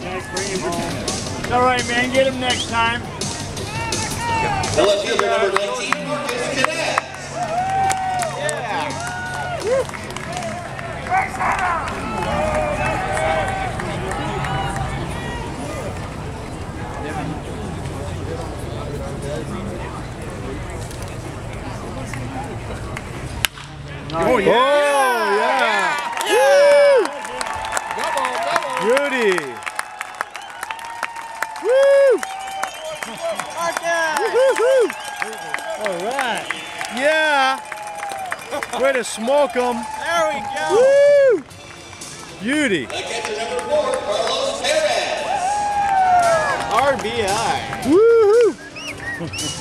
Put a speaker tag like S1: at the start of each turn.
S1: Bring him home. It's all right, man. Get him next time.
S2: The left fielder number 19, Marcus Knecht.
S3: Oh, yeah. Oh, Beauty. Woo! Woo-hoo.
S1: All right.
S3: Yeah. Way to smoke them.
S1: There we go.
S3: Woo! Beauty.
S2: The catcher number 4,
S1: RBI.
S3: Woohoo!